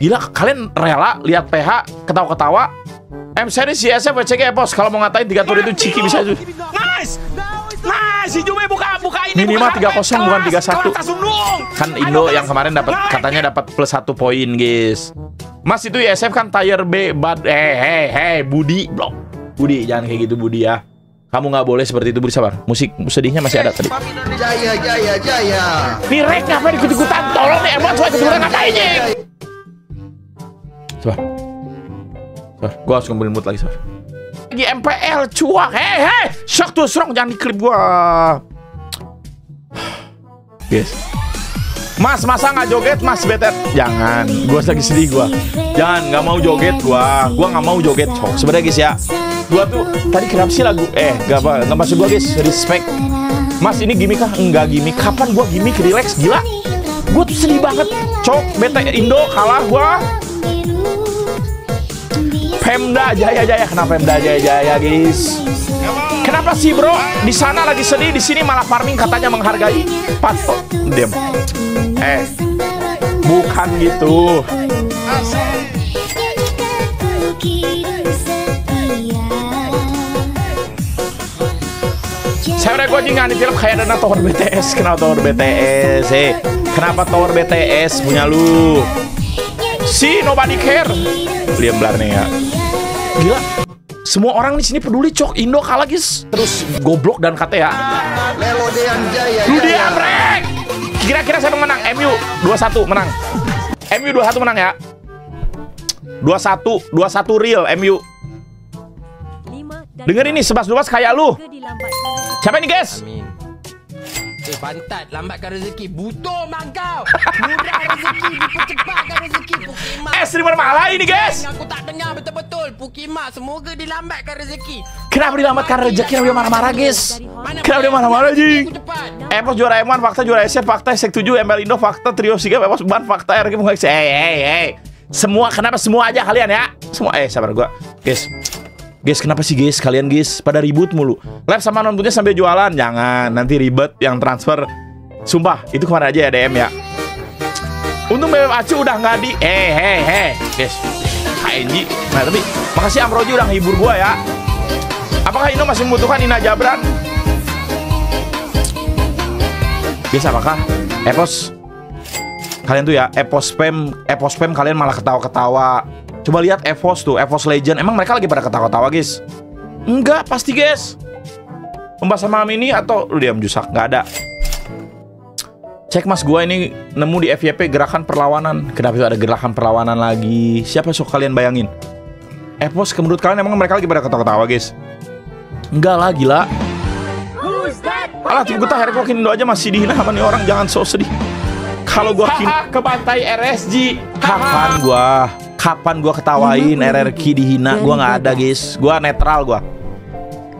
Gila, kalian rela lihat PH ketawa-ketawa? M series CSF WCG Epos kalau mau ngatain tiga tur itu Ciki bisa itu. Nice! Nice! Si Jume buka buka ini. Minimal buka 3-0 bukan 3-1. Kawan Tasung dong. Kan Indo yang kemarin dapat katanya dapat plus satu poin, guys. Mas itu ISF kan tire B bad eh hey hey Budi blok. Budi jangan kayak gitu Budi ya. Kamu nggak boleh seperti itu Budi sabar. Musik sedihnya masih ada tadi. Jaya, jaya, jaya. Nih Rek ngapain ikut-ikutan? Tolong nih emot ikut-ikutan ngapain? Sabar. Sabar, gua harus ngumpulin mood lagi sabar. Lagi MPL cuak, hei hei, shock tuh serong jangan diklip gua. Yes. Mas, masa nggak joget, Mas Betet? Jangan, gua lagi sedih gua. Jangan, nggak mau joget gua. Gua nggak mau joget, cok. Sebenarnya guys ya, gua tuh tadi kenapa sih lagu? Eh, gak apa, nggak maksud gua guys, respect. Mas ini gimmick kah? Enggak gimmick. Kapan gua gimmick relax gila? Gua tuh sedih banget. Cok, bete Indo kalah gua. Pemda Jaya Jaya. Kenapa Pemda Jaya Jaya, guys? Kenapa sih, Bro? Di sana lagi sedih, di sini malah farming katanya menghargai. Pato. Diam. Eh. Bukan gitu. Saya udah gue jangan di film kayak ada tower BTS. Kenapa tower BTS? Eh, kenapa tower BTS punya lu? Si nobody care. Liam belar nih ya. Gila. Semua orang di sini peduli cok Indo kalah guys. Terus goblok dan kata ya. Lelodean jaya, Lu dia jaya. brek. Kira-kira siapa yang menang? MU 2-1 menang. MU 2-1 menang ya. 21 21 real MU. Denger ini 11-12 kayak lu. Siapa ini guys? Eh pantat lambatkan rezeki butuh mak kau. Murah rezeki dipercepatkan rezeki Pukimak. Eh, Sri malah ini guys. Aku tak dengar betul-betul Pukimak semoga dilambatkan rezeki. Kenapa dilambatkan rezeki? Kenapa dia marah-marah guys? Kenapa dia marah-marah jing? Epos juara M1, fakta juara SF, fakta Sek 7, ML Indo, fakta Trio Siga, Epos Ban, fakta RG Bunga Hey, hey, hey. Semua, kenapa semua aja kalian ya? Semua, eh sabar gua. Guys, Guys, kenapa sih guys? Kalian guys pada ribut mulu. Live sama nontonnya sampai jualan. Jangan, nanti ribet yang transfer. Sumpah, itu ke mana aja ya DM ya. Untung BBM Acu udah nggak di Eh, hei, hei Guys, KNG Nah, tapi makasih Amroji udah ngehibur gua ya Apakah Indo masih membutuhkan Ina Jabran? Guys, apakah Epos Kalian tuh ya, Epos spam Epos spam kalian malah ketawa-ketawa Coba lihat Evos tuh, Evos Legend Emang mereka lagi pada ketawa-ketawa guys? Enggak, pasti guys Pembahasan malam ini atau Lu diam jusak, nggak ada Cek mas gua ini nemu di FYP gerakan perlawanan. Kenapa itu ada gerakan perlawanan lagi? Siapa sok kalian bayangin? Epos, menurut kalian emang mereka lagi pada ketawa-ketawa guys? Enggak lah, gila. Alah, tunggu Herco Indo aja masih dihina sama nih orang. Jangan so sedih. Kalau gua kin ke pantai RSG. Kapan gua? Kapan gua ketawain RRQ dihina? Gua nggak ada, guys. Gua netral gua.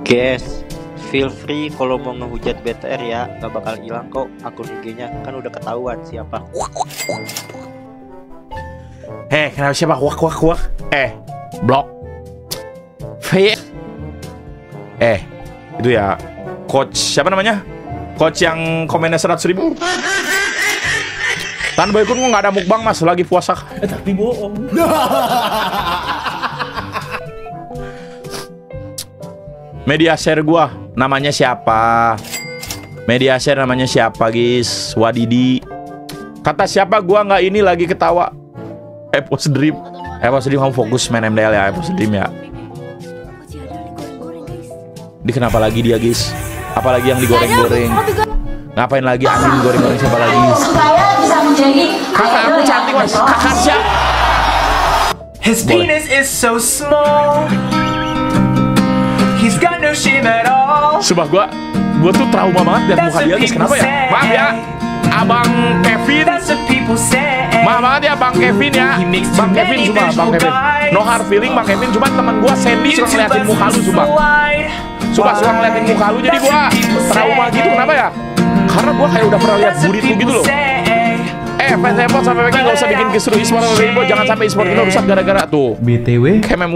Guys, feel free kalau mau ngehujat BTR ya, nggak bakal hilang kok akun IG-nya kan udah ketahuan siapa. Eh, kenapa siapa? Wak, wak, wak. Eh, blok. Fake. Eh, itu ya coach siapa namanya? Coach yang komennya 100 ribu. Tan Boy Kun nggak ada mukbang mas, lagi puasa. Eh, tapi bohong. Media share gua namanya siapa? Media share namanya siapa, guys? Wadidi. Kata siapa gua nggak ini lagi ketawa. Epos Dream. Epos Dream kamu fokus main MDL ya, Epos Dream ya. Di kenapa lagi dia, guys? Apalagi yang digoreng-goreng. Ngapain lagi anjing digoreng-goreng siapa lagi? Menjadi Kakak aku cantik, Mas. Kakak siapa? His penis is so small. He's got no shame at all. Sumpah gua gua tuh trauma banget liat muka dia guys. Kenapa ya? Maaf ya. Abang Kevin That's what people say. Maaf banget ya Bang Kevin ya Bang Kevin cuma Bang Kevin No hard feeling Bang Kevin Cuma temen gua Sandy suka ngeliatin muka lu Sumpah Sumpah suka ngeliatin muka lu Jadi gua trauma gitu Kenapa ya? Karena gua kayak udah pernah lihat burit lu gitu loh fans Epos sampai Peki gak usah bikin kisru e-sport Rainbow Jangan sampai e-sport ini rusak gara-gara tuh BTW,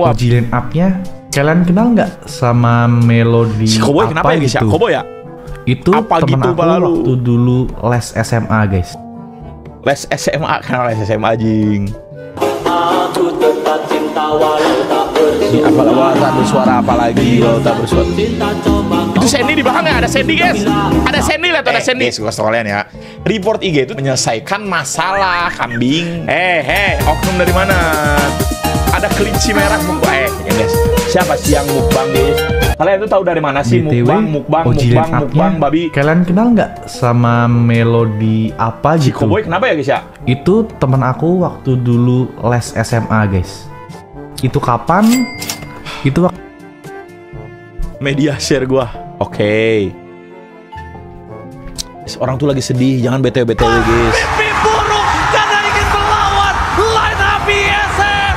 uji line up-nya kalian kenal nggak sama melodi Si Koboy apa kenapa ya guys ya? gitu? Koboy ya? Itu Apa temen gitu, aku Bala, lu? waktu dulu les SMA guys. Les SMA Kenapa les SMA jing? Ini apa walau tak bersuara apalagi walau tak bersuara. Itu Sandy di belakang ya? Ada Sandy guys. Ada Sandy lihat ada Sandy. Guys, gue kasih tau kalian ya. Report IG itu menyelesaikan masalah kambing. Eh, eh, oknum dari mana? Ada kelinci merah mukbang. Eh, ya guys. Siapa sih yang mukbang guys? Kalian itu tahu dari mana sih BTW, mukbang, mukbang, mukbang, mukbang, babi? Kalian kenal nggak sama melodi apa gitu? Cowboy kenapa ya guys ya? Itu temen aku waktu dulu les SMA guys. Itu kapan? Itu waktu Media share gua. Oke. Guys, Orang tuh lagi sedih, jangan btw btw guys. Mimpi buruk karena ingin melawan line up ISM.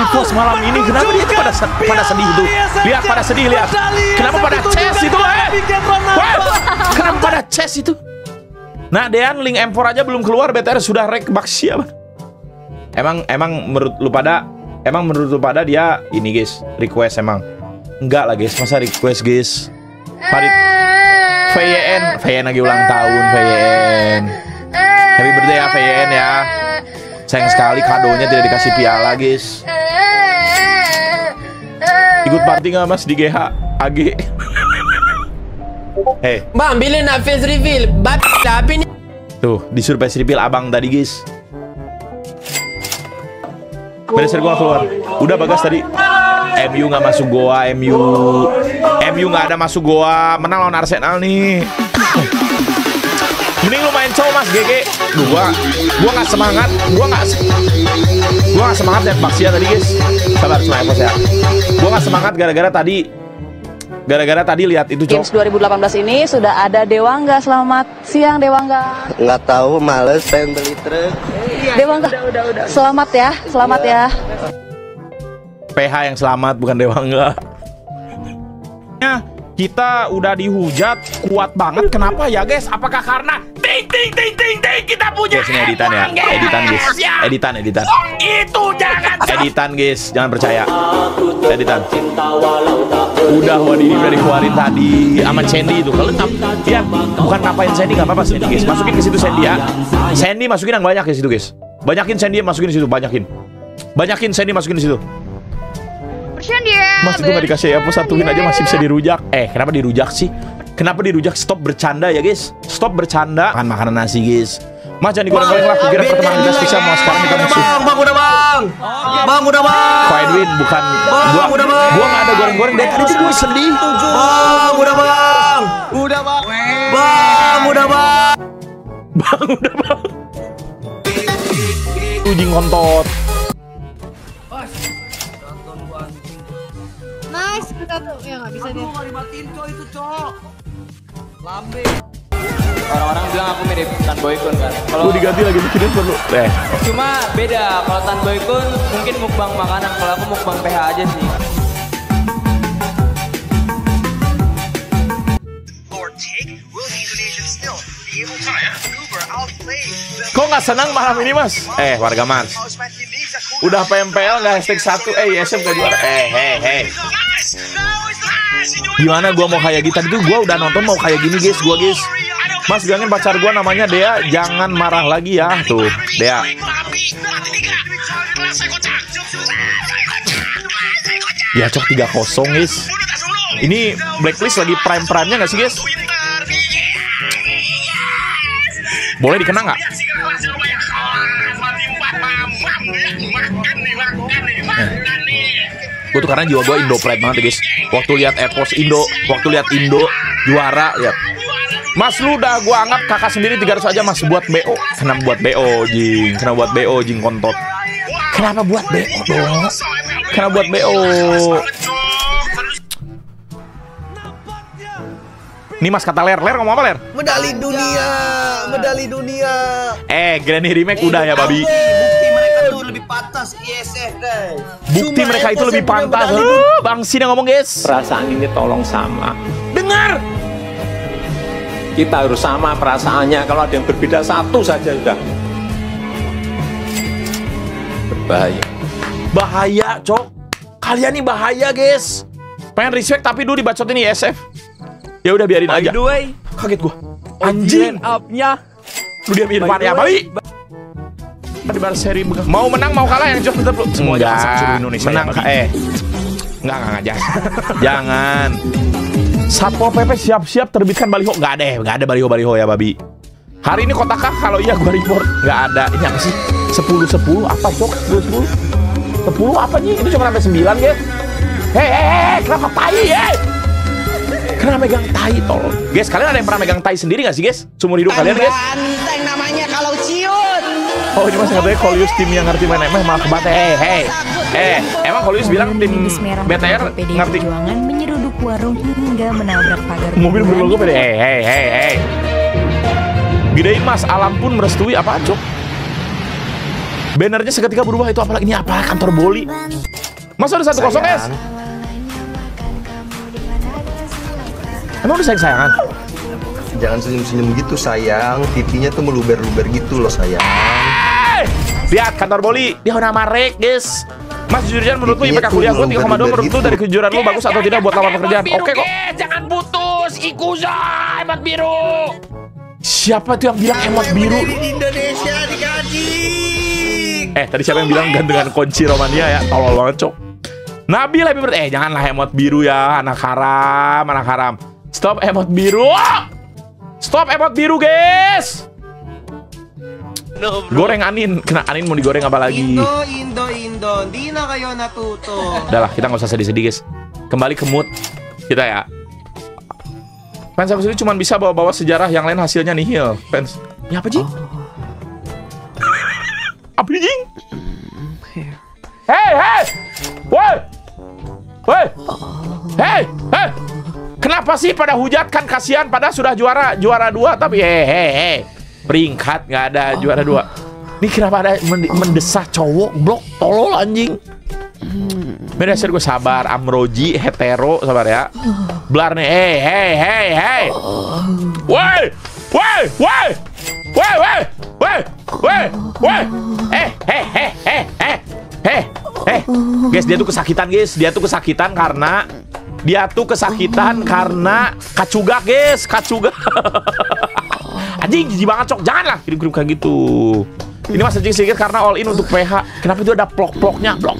Evos malam ini kenapa dia pada se- pada sedih itu? Lihat pada sedih lihat. Kenapa pada chest itu eh? Kenapa pada chest itu? Nah, Dean link M4 aja belum keluar, BTR sudah rek bak siapa? Emang emang menurut lu pada emang menurut lu pada dia ini guys, request emang. Enggak lah guys, masa request guys. Farid VYN, VYN lagi ulang tahun VYN. Happy birthday ya VYN ya. Sayang sekali kadonya tidak dikasih piala guys. Ikut party nggak mas di GH AG? Hei, Bang, bila nak face reveal? Babi tapi ni. tuh disuruh face reveal abang tadi guys. Beres gua keluar. Udah bagas tadi. MU nggak masuk goa, MU. MU nggak ada masuk goa. Menang lawan Arsenal nih. Mending lu main cowok mas GG. Duh, gua gua nggak semangat. Gua nggak se- gua nggak semangat liat Baxia tadi guys. Sabar semuanya bos ya. Gua nggak semangat gara-gara tadi gara-gara tadi lihat itu cowok. Games 2018 ini sudah ada Dewangga. Selamat siang Dewangga. Nggak tahu, males pengen beli truk. Dewangga. Selamat ya, selamat ya. PH yang selamat bukan Dewa enggak. Ya, kita udah dihujat kuat banget. Kenapa ya, guys? Apakah karena Ting ting ting ting ting kita punya guys ini editan ya? F1, Editan, guys. Ya. Editan, editan. Itu jangan Editan, guys. Jangan percaya. Editan. Udah Wadini udah dikeluarin tadi sama Sandy itu. Kalau ngap, ya bukan ngapain Sandy nggak apa-apa Sandy, guys. Masukin ke situ Sandy ya. Sandy masukin yang banyak ke situ, guys. Banyakin Sandy masukin di situ, banyakin. Banyakin Sandy masukin di situ. Mas itu nggak dikasih ya, apa satuin aja masih bisa dirujak. Eh, kenapa dirujak sih? Kenapa dirujak? Stop bercanda ya guys. Stop bercanda. Makan makanan nasi guys. Mas jangan digoreng-goreng lah. Kira pertemanan kita spesial mau sekarang kita musuh. Bang, udah bang. Bang, udah bang. Ko Edwin bukan gua. Gua nggak ada goreng-goreng dari tadi tuh gue sedih. Bang, udah bang. Udah bang. Bang, udah bang. Bang udah bang. Ujing kontot. Nice, kita tuh ya nggak bisa dia. Orang-orang bilang aku mirip Tan Boykun kan. Kalau diganti lagi bikinin perlu. Eh, cuma beda. Kalau Tan Boykun mungkin mukbang makanan. Kalau aku mukbang PH aja sih. kok nggak senang malam ini mas? Eh, warga Mars. Udah PMPL nggak hashtag satu. Eh, ISM gak juara. Eh, hei, hei. Gimana gua mau kayak gitu tadi tuh gua udah nonton mau kayak gini guys, gua guys. Mas bilangin pacar gua namanya Dea, jangan marah lagi ya. Tuh, Dea. Ya cok 3-0 guys. Ini blacklist lagi prime-prime-nya nggak sih guys? Boleh dikenang nggak? Gue tuh karena jiwa gue Indo pride banget ya guys. Waktu lihat Epos Indo, waktu lihat Indo juara, lihat. Mas lu udah gue anggap kakak sendiri 300 aja mas buat BO. Kenapa buat BO jing? Kenapa buat BO jing kontot? Kenapa buat BO dong? Kenapa buat BO? Nih mas kata ler, ler ngomong apa ler? Medali dunia, medali dunia. Eh, Granny Remake udah ya babi. Pantas ISF guys. Bukti Cuma mereka itu ISF lebih pantas. Uh, Bang Sin yang ngomong guys. Perasaan ini tolong sama. Dengar. Kita harus sama perasaannya. Kalau ada yang berbeda satu saja sudah berbahaya. Bahaya, cok. Kalian nih bahaya, guys. Pengen respect tapi dulu dibacotin nih SF. Ya udah biarin aja. way, Kaget gua. Anjing. up-nya Lu diam Irfan ya, babi. Di bar seri. Mau menang mau kalah yang jelas tetap lu. Semua Enggak. jangan seluruh Indonesia. Menang, ya, eh. Enggak, enggak, enggak, jangan. jangan. Satpol PP siap-siap terbitkan baliho. Enggak ada, enggak ada baliho-baliho ya, babi. Hari ini kotakah? Kalau iya gua report. Enggak ada. Ini apa sih? 10 10 apa, Cok? 10 10. 10 apa nih? Itu cuma sampai 9, guys. Hei, hei, hei, kenapa tai, hei? Kenapa megang tai, tol? Guys, kalian ada yang pernah megang tai sendiri gak sih, guys? Seumur hidup kalian, guys? Banteng namanya kalau ciut. Oh ini mas katanya Kolius tim yang ngerti main emang malah kebate Hei hei Eh emang Kolius bilang tim BTR ngerti? Perjuangan menyeruduk warung hingga menabrak pagar mobil berlogo PD Hei hei hei hei Gedein mas alam pun merestui. Apa cok Bannernya seketika berubah. Itu apalagi ini apa? Kantor boli. Masa udah satu kosong guys Emang udah sayang sayangan Jangan senyum-senyum gitu sayang. Pipinya tuh meluber-luber gitu loh sayang. Lihat kantor boli Dia udah marek guys Mas jujur menurutmu Pipinya IPK kuliah gue 3,2 luber-luber menurut lu gitu. dari kejujuran lu bagus atau tidak buat lamar pekerjaan Oke kok Jangan putus, Ikuza, emot biru. Siapa tuh yang bilang emot biru? Di Indonesia dikaji. Eh tadi siapa yang bilang gantengan kunci Romania ya? Tolol banget cok. Nabil happy birthday. Eh janganlah emot biru ya, anak haram, anak haram. Stop emot biru. Stop emot biru guys. Goreng anin, kena anin mau digoreng apa lagi? Indo, Indo, Indo. Di na kayo natuto. Udah lah, kita nggak usah sedih-sedih guys. Kembali ke mood kita ya. Fans aku sendiri cuma bisa bawa-bawa sejarah yang lain hasilnya nihil. Fans, ya apa Jing? apa nih, Jing? Hei, hei, woi, woi, hei, hei. Kenapa sih pada hujatkan kasihan pada sudah juara juara dua tapi hei. Peringkat nggak ada juara dua. Ini kenapa ada men- mendesah cowok blok tolol anjing? Beda sih gue sabar. Amroji hetero sabar ya. Blar nih Hei hei hei hei Woi Woi Woi Woi woi Woi Woi Woi Eh eh eh eh eh Eh. Guys dia tuh kesakitan guys. Dia tuh kesakitan karena Dia tuh kesakitan karena Kacugak guys. Kacugak Anjing jijik banget cok. Janganlah kirim-kirim kayak gitu. Ini mas anjing sedikit karena all in untuk PH Kenapa itu ada plok-ploknya? Blok.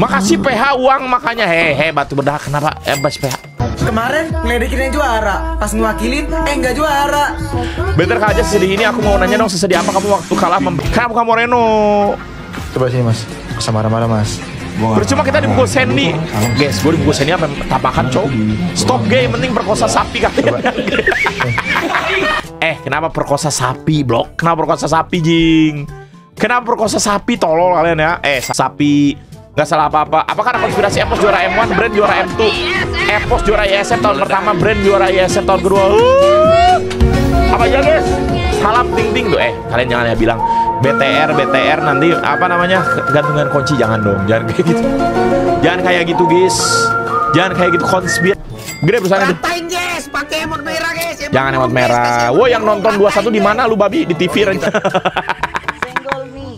Makasih PH uang makanya. Hehe batu bedah kenapa? Eh bas PH Kemarin ngeledekin yang juara, pas ngewakilin, eh nggak juara. Better aja sesedih ini. Aku mau nanya dong sesedih apa kamu waktu kalah Kenapa kamu Reno. Coba sini mas. Masa marah-marah mas. Percuma kita dipukul Sandy. Guys gue dipukul Sandy apa? Tapakan cowok Stop game mending perkosa sapi kalian Eh kenapa perkosa sapi blok? Kenapa perkosa sapi jing? Kenapa perkosa sapi tolol kalian ya? Eh sapi Gak salah apa-apa. Apakah ada konspirasi Epos juara M1 Brand juara M2 Epos juara ISM tahun pertama Brand juara ISM tahun kedua. Uh. Apa aja guys? Salam ting ting tuh Eh kalian jangan ya bilang BTR BTR nanti apa namanya gantungan kunci jangan dong. Jangan kayak gitu. Jangan kayak gitu guys. Jangan kayak gitu konspir gede perusahaan itu pakai emot merah guys. jangan emot merah. wo yang nonton 21 di mana lu babi? Di TV rencana Senggol nih.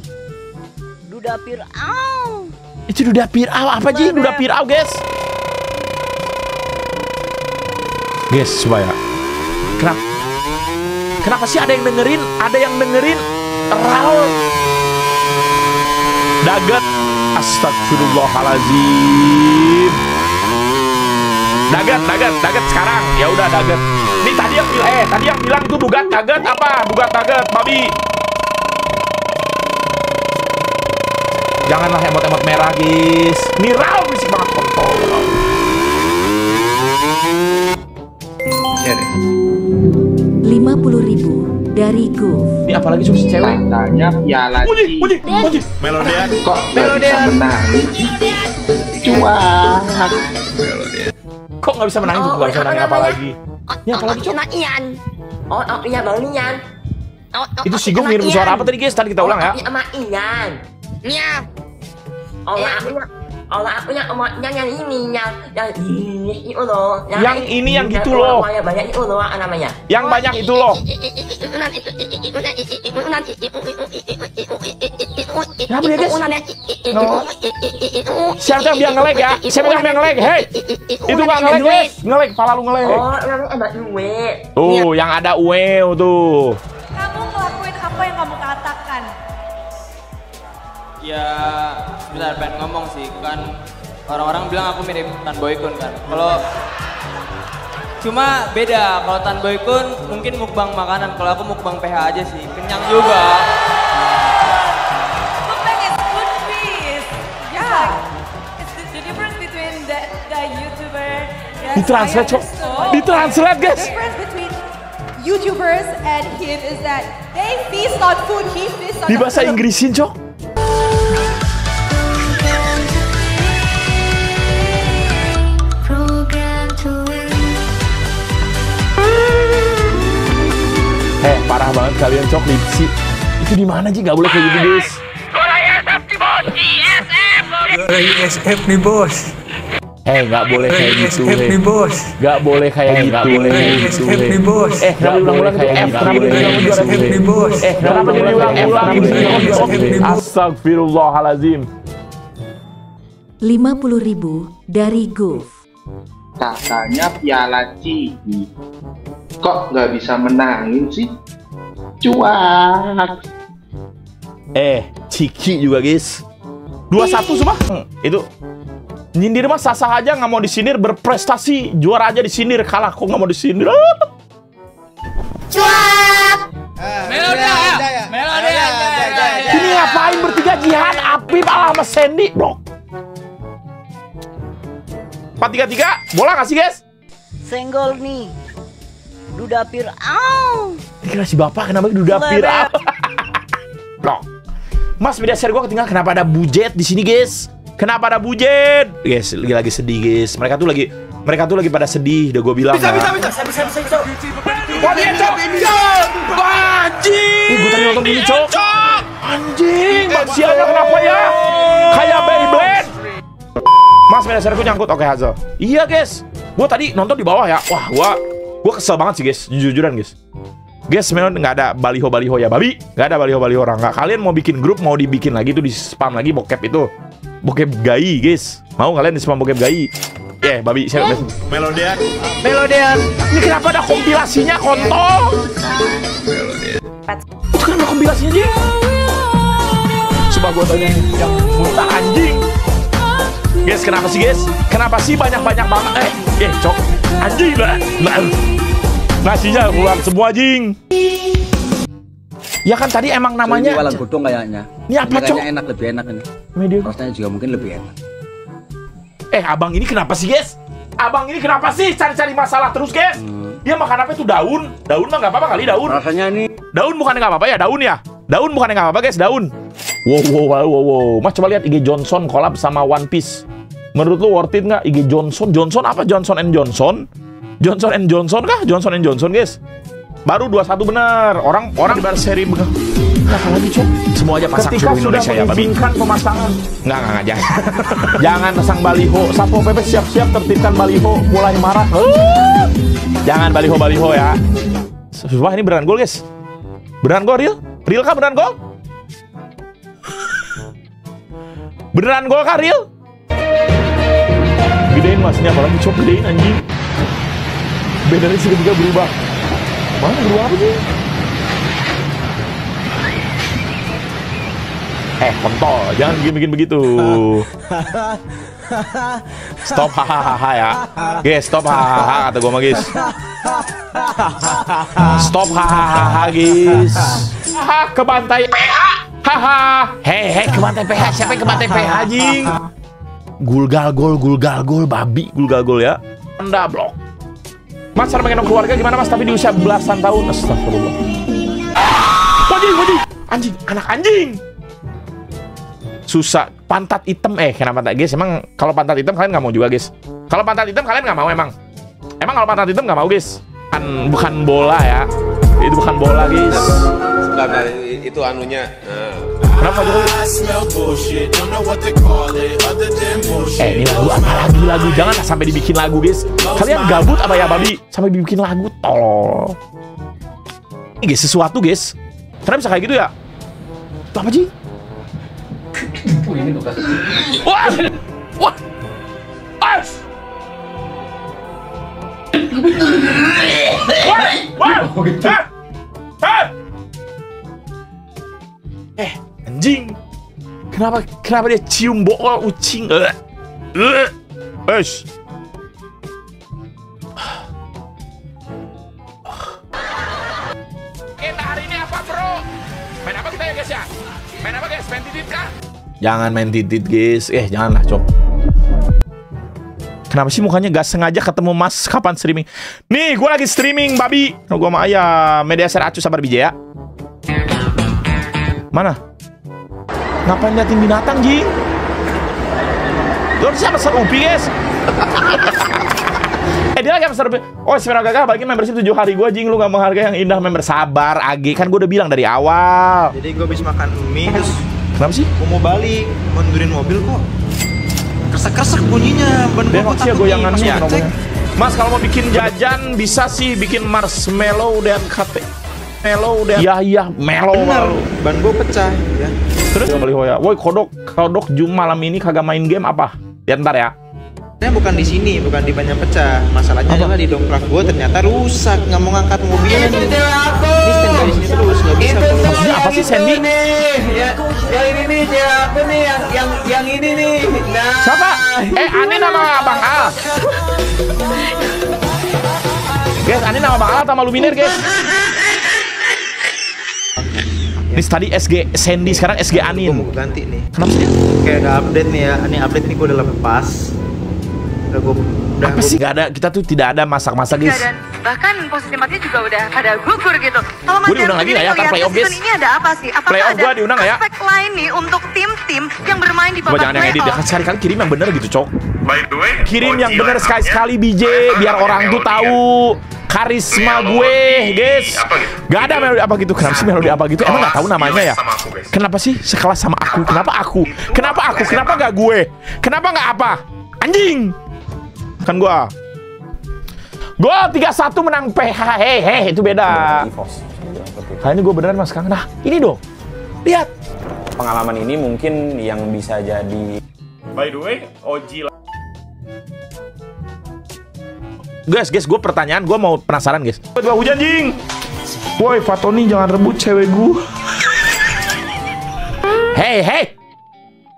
Duda Fir'aun. itu duda pirau apa sih duda pirau guys. Guys coba ya. Kenapa? Kenapa sih ada yang dengerin? Ada yang dengerin? Raul Dagat Astagfirullahalazim Dagat, dagat, dagat sekarang. Ya udah dagat. Nih tadi yang bilang eh tadi yang bilang tuh dugat dagat apa? Dugat dagat, babi. Janganlah emot-emot merah, guys. Nih raw berisik banget kontol. Deh. Lima puluh ribu dari Go. Ini apalagi cuma si cewek. Tanya piala Muji, muji, muji. Melodian. kok melodian cuak Kok nggak bisa menangin tuh? Nggak bisa menangin apa lagi? Ini apa lagi, Cok? Ian. Oh, oh, iya bang Ian. Oh, oh, Itu si Gong ngirim suara apa tadi, guys? Tadi kita ulang ya. Sama Ian. Iya. Oh, aku Oh, aku yang yang yang ini yang yang ini itu loh. Yang ini yang gitu loh. Yang banyak itu loh namanya? Yang banyak itu loh. Kenapa dia, guys? No. Siapa yang bilang nge-lag ya? Siapa yang bilang nge-lag? Hei! Itu nggak nge-lag, guys. Nge-lag, pala lu nge-lag. Oh, namanya Mbak Due. Tuh, yang ada ueu tuh. Ya, sebentar pengen ngomong sih kan orang-orang bilang aku mirip Tan Boykun kan. Kalau cuma beda kalau Tan Boykun mungkin mukbang makanan, kalau aku mukbang PH aja sih. Kenyang juga. Mukbang is food feast. Yeah. It's the, the difference between the, the YouTuber. Yes, Ditranslate, I Cok. understood. Ditranslate, guys. The difference between YouTubers and him is that they feast on food, he feasts on Di bahasa. Inggrisin, Cok. Eh, parah banget kalian Cok Lipsi. Itu di mana sih? Gak boleh kayak gitu, guys. ISF nih bos. Eh, nggak boleh kayak gitu, ISF nih eh. bos. Nggak boleh kayak gitu, nggak boleh kayak gitu, ISF eh. nih, bos. Eh, Nggak boleh kayak gitu, eh. diulang ISF nih, bos. Eh, kenapa ISF nih, bos. Astagfirullahalazim. 50.000 dari Goof. Katanya piala Cibi. Kok nggak bisa menangin sih? Cuak. Eh, Ciki juga, guys. 2-1 semua. Hmm, itu nyindir mah sah-sah aja nggak mau disindir berprestasi juara aja disindir kalah kok nggak mau disindir Ah. Cuak. Melodia, Melodia. ini ngapain bertiga jihad Apip sama Sandy bro 4-3-3 bola nggak sih guys Senggol nih. Dudapir, au. Dikira si bapak kenapa duda Lelet. viral Bro Mas media share gue ketinggalan kenapa ada bujet di sini guys? Kenapa ada bujet? Guys lagi lagi sedih guys. Mereka tuh lagi mereka tuh lagi pada sedih udah gue bilang Bisa kan. bisa bisa bisa bisa bisa. Wah dia cok. Anjing. Ih gue tadi nonton ini cok. Anjing Maksiannya kenapa ya? Kayak Beyblade. Mas media share gue nyangkut. Oke Hazel. Iya guys. Gue tadi nonton di bawah ya. Wah gue Gue kesel banget sih guys Jujur-jujuran guys Guys, memang nggak ada baliho-baliho ya, babi. Nggak ada baliho-baliho orang. Nggak. Kalian mau bikin grup, mau dibikin lagi tuh di spam lagi bokep itu. Bokep gai, guys. Mau kalian di spam bokep gai? Eh, babi, siapa? Melodian. Melodian. Ini kenapa ada kompilasinya, kontol? Itu kenapa kompilasinya dia? Coba gue tanya nih, yang muntah anjing. Guys, kenapa sih guys? Kenapa sih banyak-banyak banget? Eh, eh, cok. Anjing lah. Nah, nasinya keluar semua anjing. Ya kan tadi emang namanya ini walang godong kayaknya. Ini apa, Cok? enak lebih enak ini. Media Rasanya juga mungkin lebih enak. Eh, abang ini kenapa sih, guys? Abang ini kenapa sih cari-cari masalah terus, guys? Dia makan apa itu daun? Daun mah nggak apa-apa kali daun. Rasanya ini Daun bukannya nggak apa-apa ya, daun ya? Daun bukannya nggak apa-apa, guys, daun. Wow, wow, wow, wow, wow. Mas coba lihat IG Johnson collab sama One Piece. Menurut lu worth it nggak IG Johnson? Johnson apa Johnson and Johnson? Johnson and Johnson kah? Johnson and Johnson, guys. Baru 21 benar. Orang orang di seri. Kenapa lagi, Cok? Semua aja pasang Ketika sudah Indonesia ya, babi. mengizinkan pemasangan Enggak, enggak, enggak, jangan. jangan pasang baliho. Sapo PP siap-siap tertibkan baliho. Mulai marah. Uh. Jangan baliho-baliho ya. Wah, ini beneran gol, guys. Beneran gol, real? Real kah beneran gol? Beneran gol kah, real? Gedein mas, ini apalagi cok gedein anjing. Bannernya seketika berubah. Mana berubah apa sih? Eh, kontol, jangan bikin-bikin begitu. Stop hahaha ya. Guys, stop hahaha kata gua mah guys. Stop hahaha guys. Ke bantai PH. Haha. Hei, hei, ke bantai PH. Siapa yang ke bantai PH anjing? Gulgal gol, gulgal gol, babi gulgal gol ya. Anda blok. Mas cara mengendong keluarga gimana mas? Tapi di usia belasan tahun. Astagfirullah. Wajib, wajib. Anjing, anak anjing susah pantat hitam eh kenapa pantat guys emang kalau pantat hitam kalian nggak mau juga guys kalau pantat hitam kalian nggak mau emang emang kalau pantat hitam nggak mau guys bukan bukan bola ya itu bukan bola guys Enggak, itu anunya. Nah. Kenapa Jokowi eh ini lagu apa lagi lagu jangan sampai dibikin lagu guys kalian gabut apa ya babi sampai dibikin lagu tolol ini guys sesuatu guys kenapa bisa kayak gitu ya itu apa sih Wah! Wah! As! Wah! Wah! Eh! Anjing! Kenapa kenapa dia cium bokol ucing? Eh. Eh. Eish. Kita hari ini apa bro? Main apa guys? Main apa guys? Main titit kah? Jangan main titit guys Eh janganlah cok Kenapa sih mukanya gak sengaja ketemu mas Kapan streaming Nih gue lagi streaming babi Gue sama ayah Media share acu sabar biji ya Mana Ngapain liatin binatang Ji? Lu siapa serupi guys? Eh dia lagi sama serupi Oh Sfera Gagal bagi membership 7 hari. Gue Jing Lu gak menghargai yang indah member. Sabar Agi. Kan gue udah bilang dari awal. Jadi gue habis makan mie terus Kenapa sih? Gue mau balik, mundurin mobil kok. Kresek-kresek bunyinya Ban Dia gue sih goyangannya ya, cek Mas. Kalau mau bikin jajan bisa sih bikin marshmallow dan kate Mellow dan Iya iya. mellow. Bener, ban gue pecah ya Terus? Kembali hoya. Woi kodok Kodok Jum malam ini kagak main game apa? Lihat ntar ya. Saya bukan di sini, bukan di ban yang pecah Masalahnya adalah di dongkrak gue ternyata rusak Nggak mau ngangkat mobilnya nih. Ini standby di sini terus, nggak bisa Maksudnya apa sih Sandy? Ya, yang ini nih, cewek aku nih, yang yang yang ini nih. Nah. Siapa? Eh Ani nama Bang Al. Guys Ani nama Bang Al sama Luminer guys Ini tadi SG Sandy sekarang SG Anin Gue mau ganti nih Kenapa sih? Kayak ada update nih ya Ini update ini gue udah lepas Udah gue udah Apa sih? Gak ada, kita tuh tidak ada masak-masak guys dan bahkan posisi matinya juga udah pada gugur gitu. Kalau Mas Gua diundang lagi nggak ya? Ntar playoff, guys. ini ada apa sih? Apakah Playoff ada gua diundang nggak ya? aspek lain nih untuk tim-tim yang bermain di Gua babak jangan yang edit playoff? Sekali-kali kirim yang bener gitu cok By the way, Kirim yang Oji bener line sekali-sekali BJ Biar orang tuh tahu Karisma gue guys. Gak ada melodi apa gitu Kenapa sih melodi apa gitu? Emang gak tahu namanya ya? Kenapa sih sekelas sama aku? Kenapa aku? Kenapa aku? Kenapa gak gue? Kenapa gak apa? Anjing! Kan gua. Gol 3-1 menang PH Hehe itu beda. Kali ini gue beneran mas Kang. Nah ini dong. Lihat. Pengalaman ini mungkin yang bisa jadi By the way, Oji Guys, guys, gue pertanyaan, gue mau penasaran guys. Tiba hujan jing. Woi, Fatoni jangan rebut cewek gue. Hei, hei.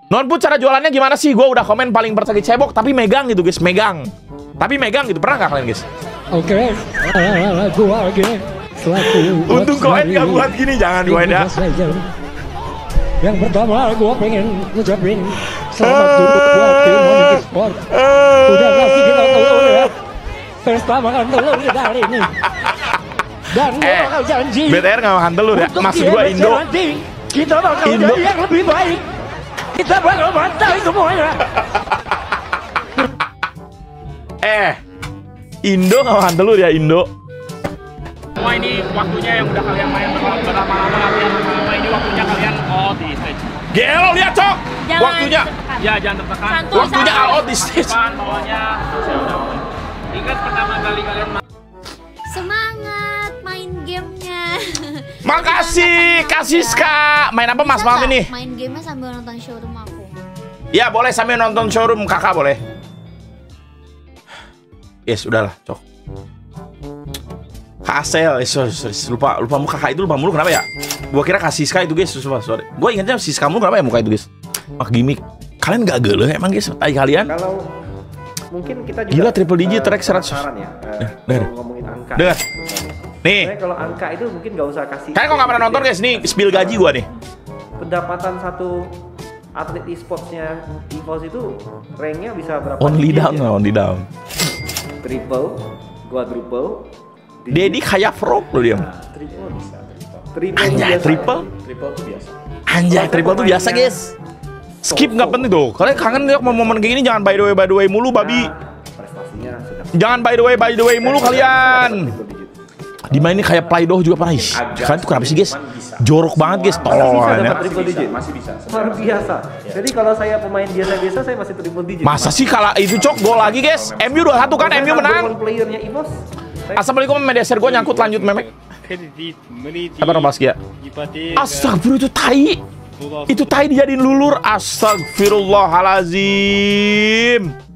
Non put cara jualannya gimana sih? Gue udah komen paling persegi cebok, tapi megang gitu guys, megang. Tapi megang gitu, pernah nggak kalian guys? Oke, gua lagi selaku Untung koen gak buat gini, jangan koen ya. Yang pertama gua pengen ngucapin selamat dulu buat tim Sport. Udah kasih kita telur ya. Pertama kan telur kita hari ini. Dan gua Eh, bakal janji. BTR nggak makan telur ya? Maksud di gua Indo. Nanti, kita bakal Indo. jadi yang lebih baik. Kita bakal bantai semuanya. Eh, Indo nggak makan telur ya Indo. Semua ini waktunya yang udah kalian main berlama- berlama-lama latihan lama-lama ini waktunya kalian all di stage. Gelo lihat cok. Jangan Waktunya. Ya jangan tertekan. Santuy, Waktunya santuy. all out di stage. Bawahnya. Ingat pertama kali kalian main. Semangat main gamenya. Makasih, kasih Ska. Main apa Mas malam ini? Main gamenya sambil nonton showroom aku. Ya boleh sambil nonton showroom kakak boleh. Yes, udahlah, cok. Kak Asel, eh, sorry, sorry, lupa, lupa muka kakak itu lupa mulu kenapa ya? Gua kira kasih Siska itu guys, lupa, sorry. Gua ingatnya Siska mulu kenapa ya muka itu guys? Mak gimmick. Kalian gak gele emang guys, tai kalian? Kalau mungkin kita juga Gila triple digit eh, track 100. penasaran ya. kalau ngomongin angka. Dengar. Nih. Sebenarnya kalau angka itu mungkin gak usah kasih. Kalian kok gak pernah nonton guys, nih spill gaji gua nih. Pendapatan satu atlet e-sportsnya EVOS itu ranknya bisa berapa? Only down, ya? only down. Triple, quadruple, Dedi kayak frog loh dia. triple bisa. Triple Anjay, triple? Triple tuh biasa. Anjay, triple tuh biasa guys. Skip nggak penting tuh. Kalian kangen lihat momen kayak gini jangan by the way by the way mulu babi. Prestasinya sudah Jangan by the way by the way mulu kalian. Dimainin kayak Play-Doh juga pernah. Ih, Kalian tuh kenapa sih guys? Jorok banget guys, Masih bisa tolong ya. Masih bisa. Luar biasa. Jadi kalau saya pemain biasa-biasa saya masih triple digit. Masa sih kalah itu cok gol lagi guys? MU 2-1 kan, MU menang. Assalamualaikum media share gue nyangkut lanjut memek. Kata Rombas ya. Astagfirullah itu tai. Itu tai dijadiin lulur. Astagfirullahalazim.